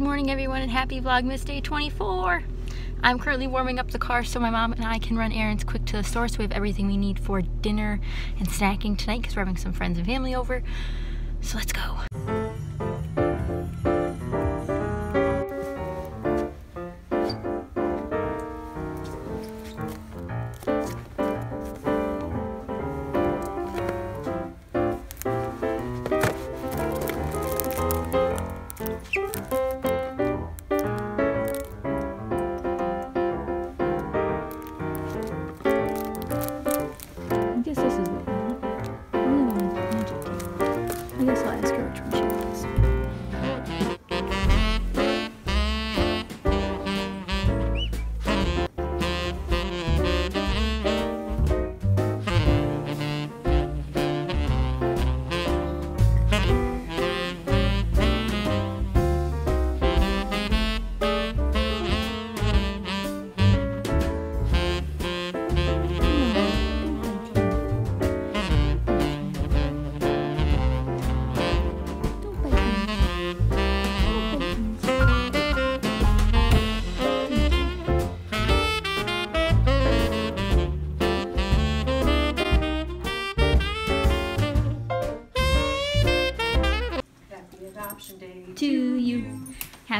Good morning everyone and happy Vlogmas Day 24. I'm currently warming up the car so my mom and I can run errands quick to the store so we have everything we need for dinner and snacking tonight because we're having some friends and family over. So let's go.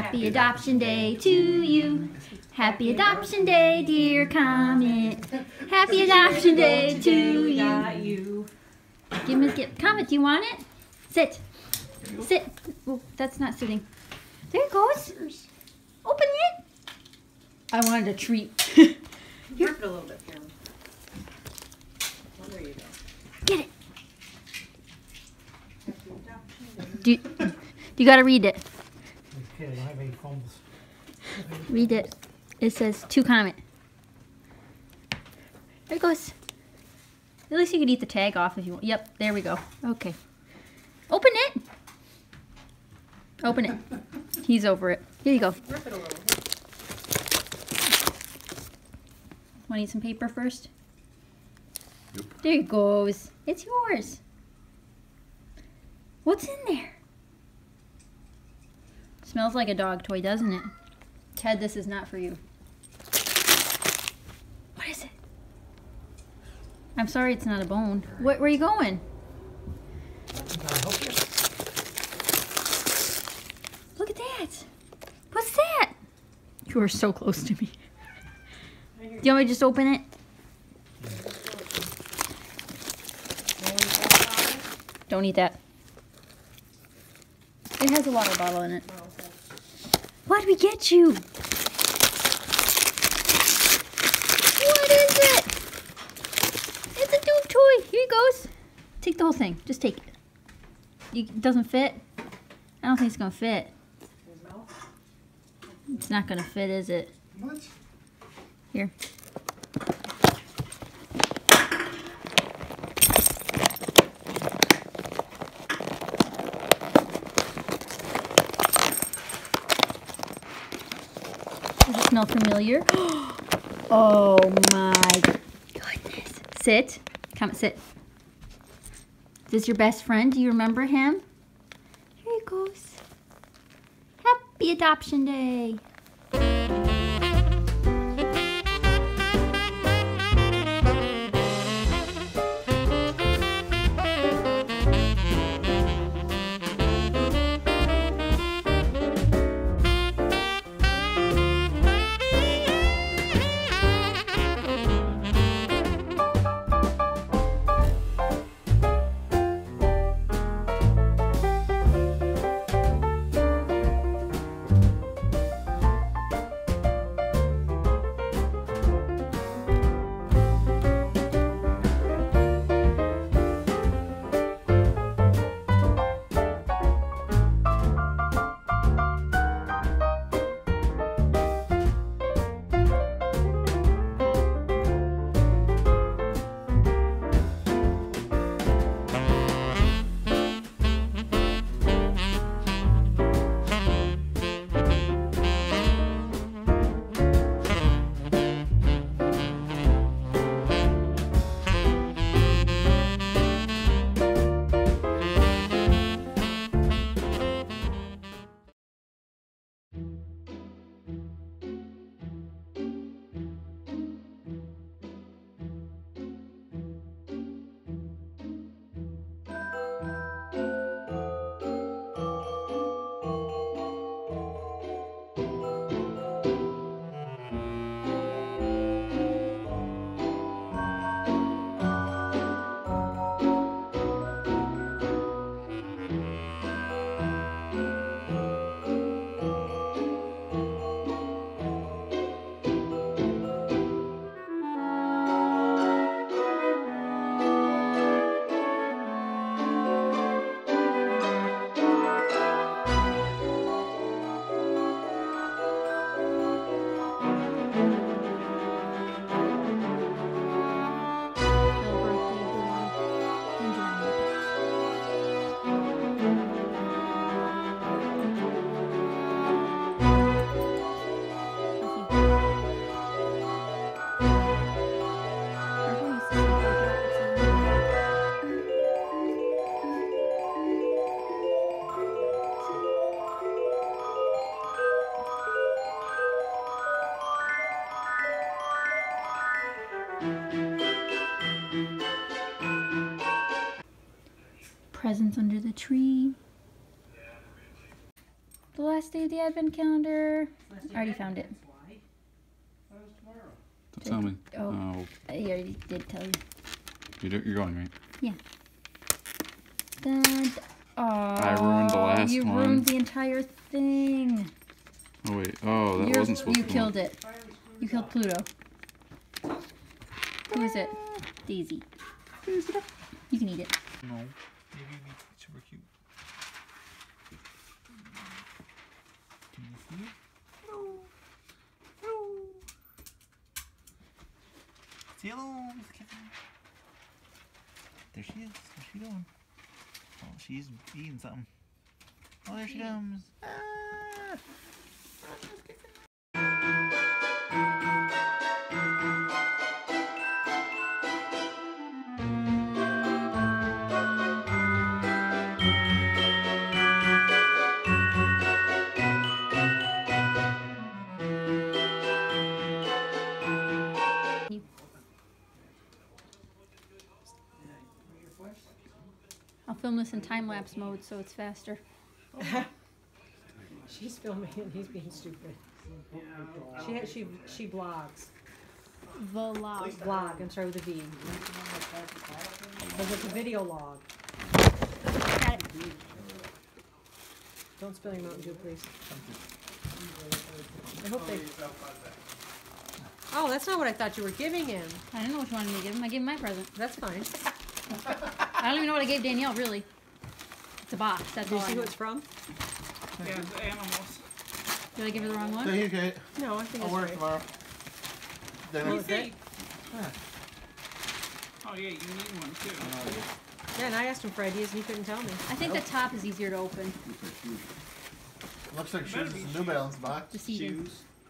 Happy Adoption Day to you. Happy Adoption Day, dear Comet. Happy Adoption Day to you. got you. Give me, get, Comet, do you want it? Sit. Sit. Oh, that's not sitting. There it goes. Open it. I wanted a treat. Rip it a little bit, Karen. Well, there you go. Get it. Happy Do you, you gotta read it. Okay, I don't have any fumbles. Read it. It says to Comet. There it goes. At least you could eat the tag off if you want. Yep, there we go. Okay. Open it. Open it. He's over it. Here you go. Rip it a little. Want to eat some paper first? There it goes. It's yours. What's in there? Smells like a dog toy, doesn't it? Ted, this is not for you. What is it? I'm sorry it's not a bone. Where, where are you going? Look at that. What's that? You are so close to me. Do you want me to just open it? Don't eat that. It has a water bottle in it. What did we get you? What is it? It's a tube toy. Here it goes. Take the whole thing. Just take it. You, it doesn't fit? I don't think it's gonna fit. It's not gonna fit, is it? What? Here. Smell familiar? Oh my goodness. Sit. Come sit. Is this your best friend? Do you remember him? Here he goes. Happy Adoption Day. The last day of the advent calendar. I already found it. Don't tell me. Oh. Oh, I already did tell you. you do, you're going right. Yeah. Dun, oh, I ruined the last you one. ruined the entire thing. Oh wait. Oh, that You're- wasn't supposed you to. killed it. You killed Pluto. Who is it? Daisy. You can eat it. No. Maybe it'd be super cute. Can you see it? Hello. Hello. Say hello, Miss Kitten. There she is. What's she doing? Oh, she's eating something. Oh, there she comes. Ah! Film this in time lapse mode so it's faster. She's filming and he's being stupid. She she she blogs. Vlog. Vlog. I'm sorry with a V. But it's a video log. Don't spill your Mountain Dew, please. I hope they. Oh, that's not what I thought you were giving him. I didn't know what you wanted me to give him. I gave him my present. That's fine. I don't even know what I gave Danielle, really. It's a box. That's Do all you I see who know. it's from? Yeah, the animals. Did I give her the wrong one? Thank you, Kate. No, I think I'll it's wear it right. tomorrow. Well, Dinner. is it? Oh yeah, you need one too. Oh, yeah, and I asked him for ideas and he couldn't tell me. I think the top is easier to open. Looks like shoes in a New Balance box. Deceiving.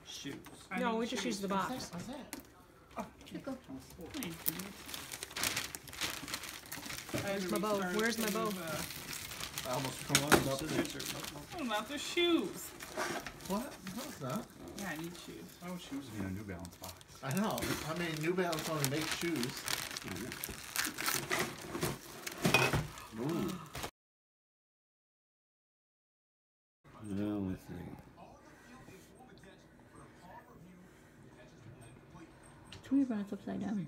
Shoes. I No, we just shoes. use the box. What's that? Oh, Trickle. Thank you. Where's my bow? Where's my bow? I almost collided up there. Oh, not the shoes. What? No, it's not. Yeah, I need shoes. Oh, shoes in a New Balance box. I know. I mean, New Balance only makes shoes. Yeah, let's see. It's weird when it's upside down.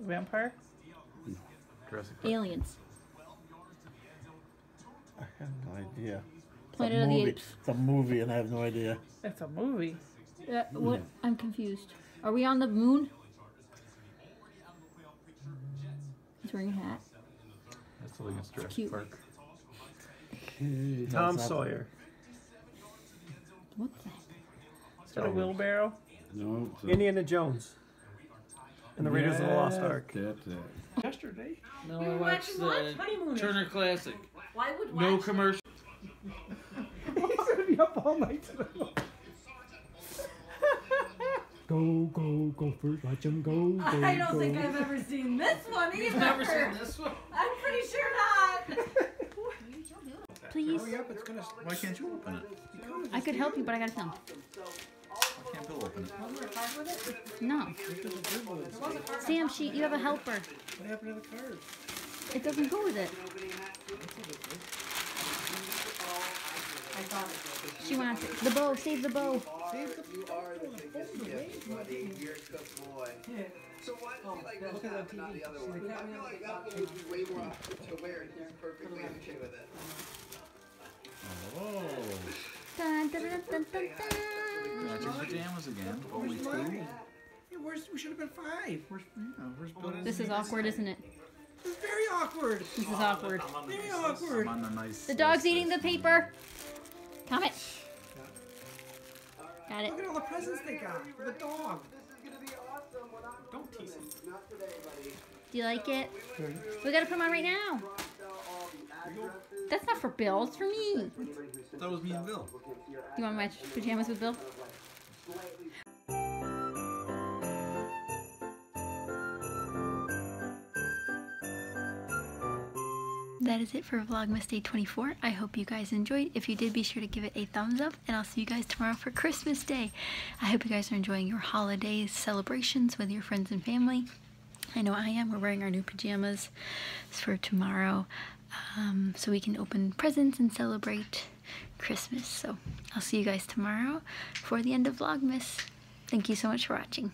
Vampire? Jurassic Park. Aliens. I have no idea. Planet it's of a the movie. Apes. It's a movie, and I have no idea. It's a movie. Uh, what? I'm confused. Are we on the moon? He's wearing a hat. That's the against Jurassic cute. Park. No, Tom it's not. Sawyer. What the heck? Is that a wheelbarrow? No, it's a- Indiana Jones. And the Raiders of the Lost Ark. That's it. Yesterday. No, You I watched the Honeymooners. Turner Classic. Why would No commercial. He's gonna be up all night tonight. Go, go, go first, watch him go, go, I don't go. think I've ever seen this one either. You've never seen this one? I'm pretty sure not. Please. Oh, Hurry up, it's gonna. Why can't you open it? I could help you, but I gotta film. Why can't Bill open it? No. Sam, she, you have a helper. What happened to the card? It doesn't go with it. She wants it. The bow. Save the bow. You are the biggest gift, buddy. You're a good boy. So why do you like this app and not the other one? I feel like that one would be way more options to wear and he's perfectly okay with it. Oh. Dun, dun, dun, dun, dun, dun. Matching pajamas again. Only two. Hey, where's, we should have been five. Where's, yeah, where's Bill? This is awkward, isn't it? This is very awkward. This is awkward. Very awkward. I'm on the nice. The dog's eating the paper. Come it. Got it. Look it. at all the presents they got for the dog. This is gonna be awesome when I'm Don't tease him. not today, buddy. Do you like it? We gotta put them on right now. Crossed out all the addresses. That's not for Bill. It's for me. That was me and Bill. looking for your You want to match pajamas with Bill? That is it for Vlogmas Day 24. I hope you guys enjoyed. If you did, be sure to give it a thumbs up, and I'll see you guys tomorrow for Christmas Day. I hope you guys are enjoying your holidays, celebrations with your friends and family. I know I am. We're wearing our new pajamas for tomorrow um, so we can open presents and celebrate Christmas. So I'll see you guys tomorrow for the end of Vlogmas. Thank you so much for watching.